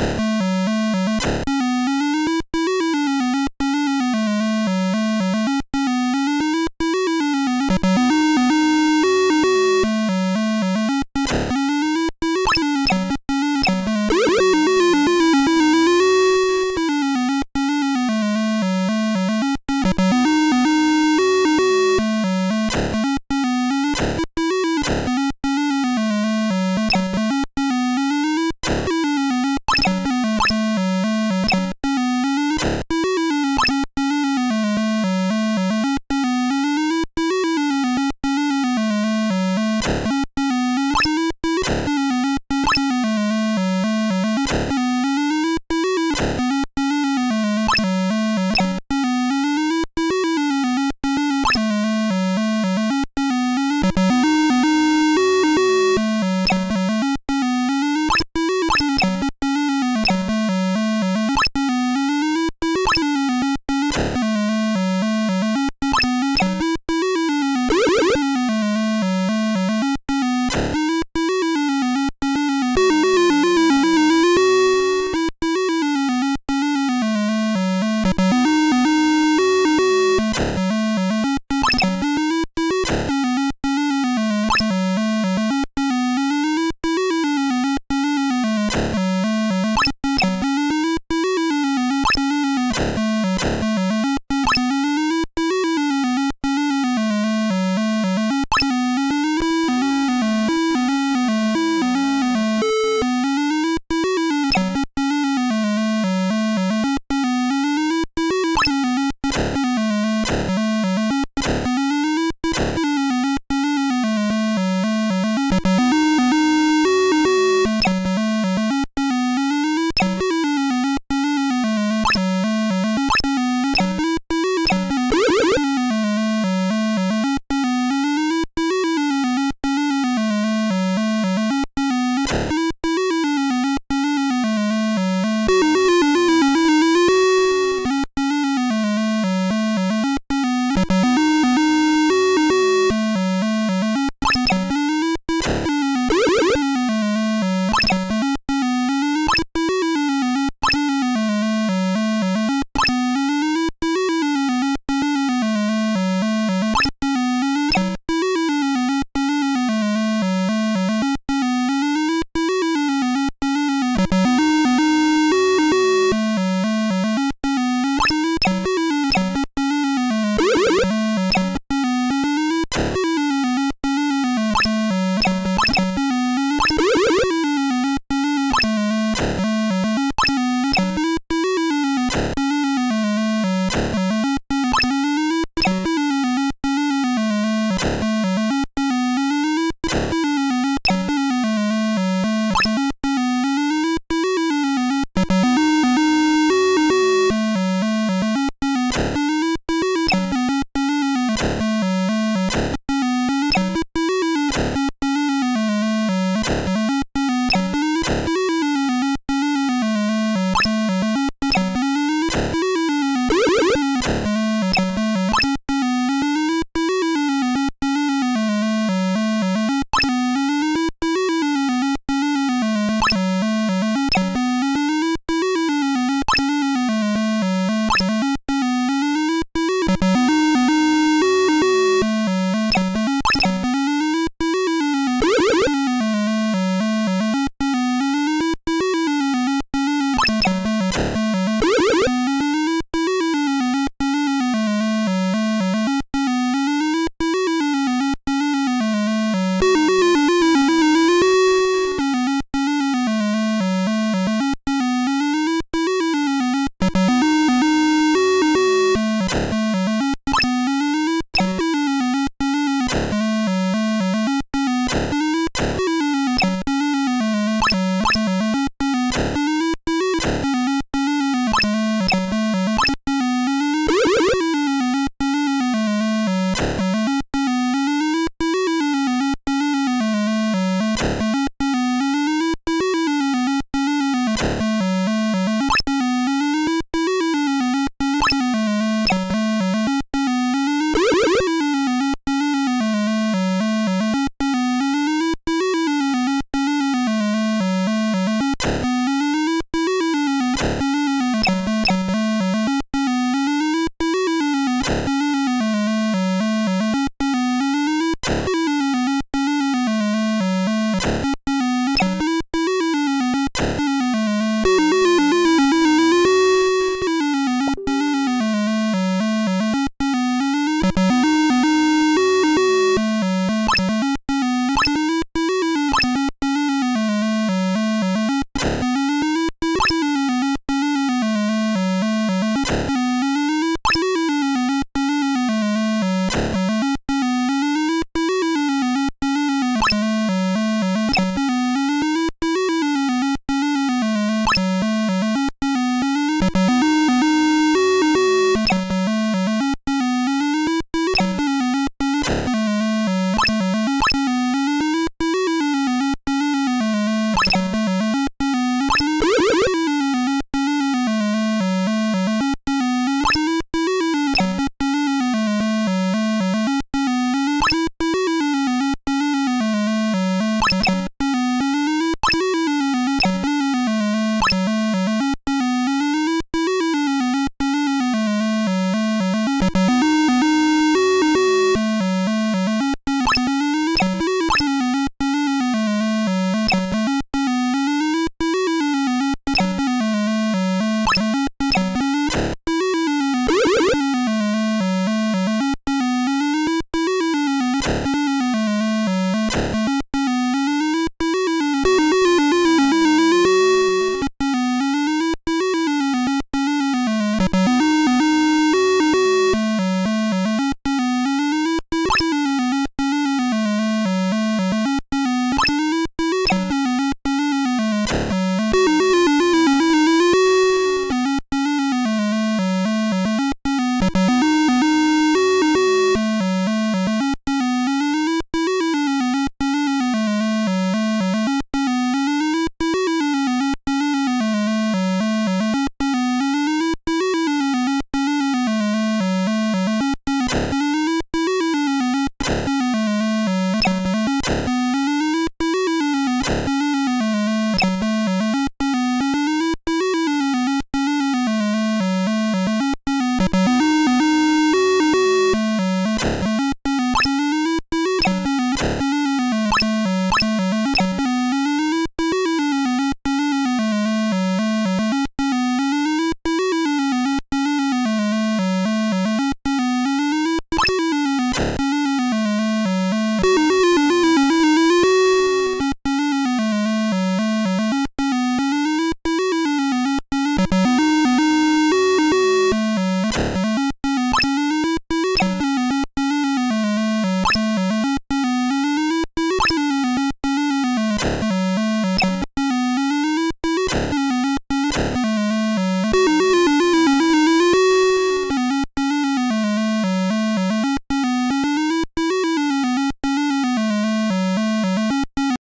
you